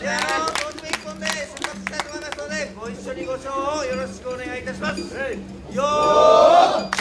じゃあもう一本で出発したいと思いますのでご一緒にご唱をよろしくお願いいたします。よー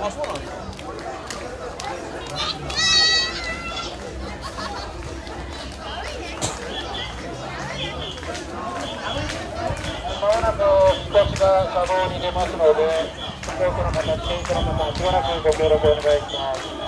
아, 소원 안 해. が車道に出ますので、多くの方、自転車の方、しばらくご協力お願いします。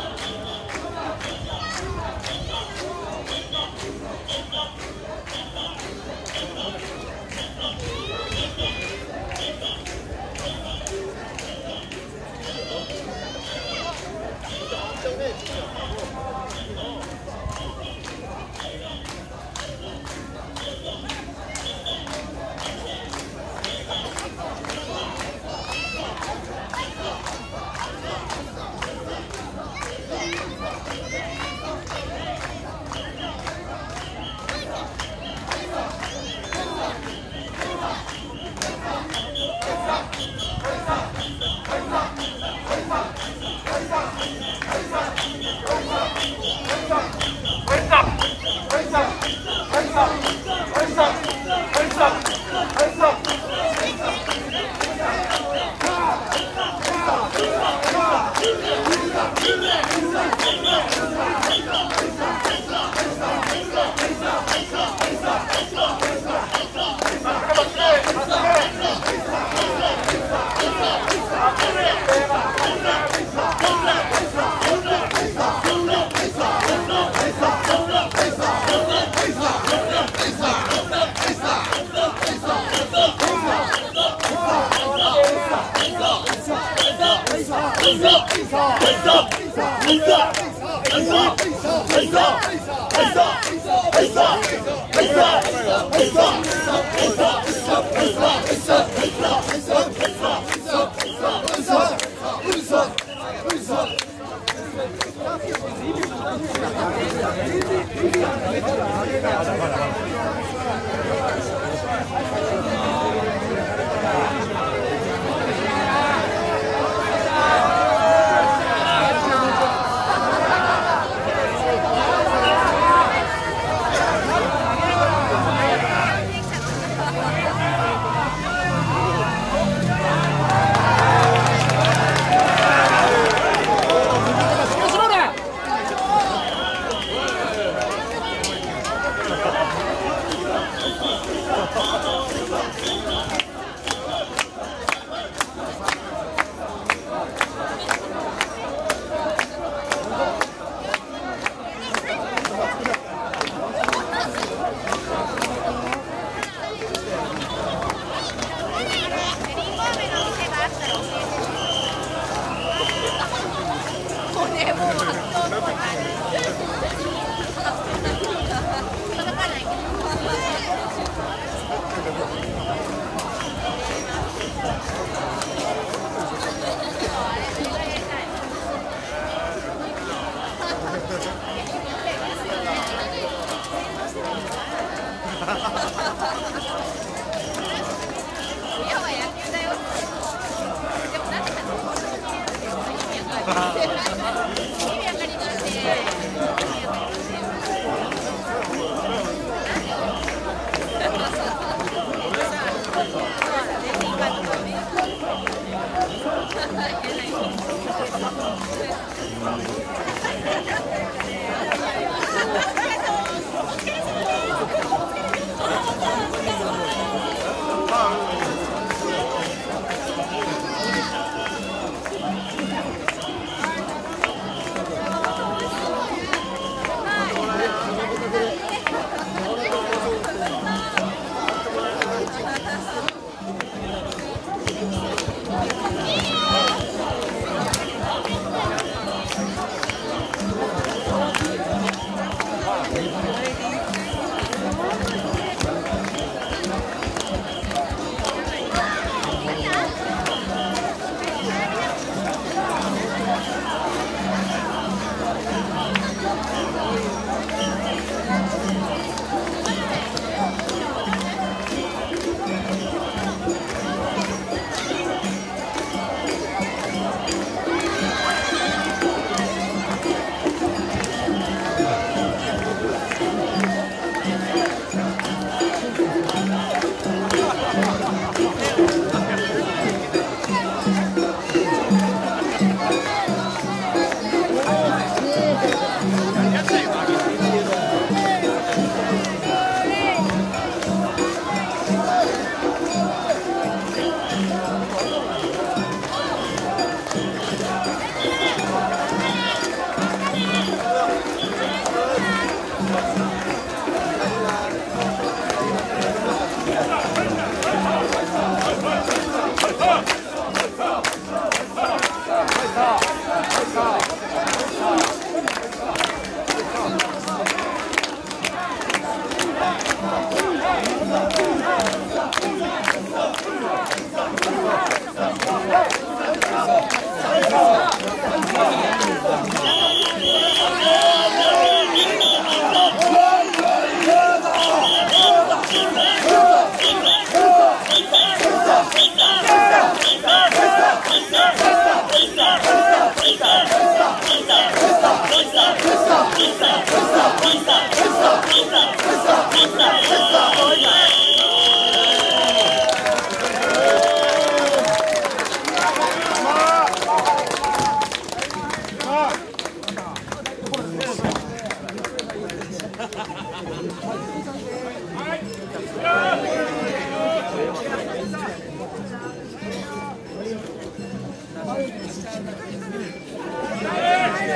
Voilà, voilà.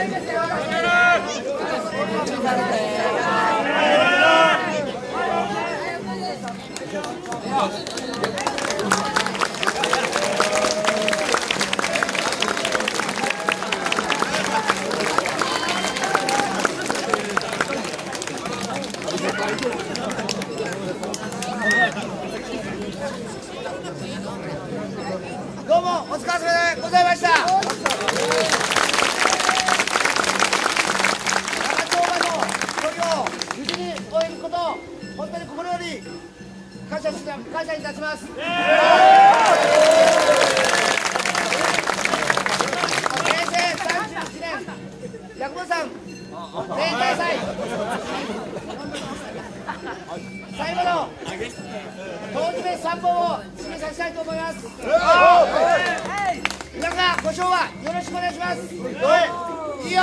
감사합니다. に感謝し感謝いたします。平成31年百本さん全大祭。最後の当時目3本を締めさせたいと思います。皆さんご賞はよろしくお願いします。いいよ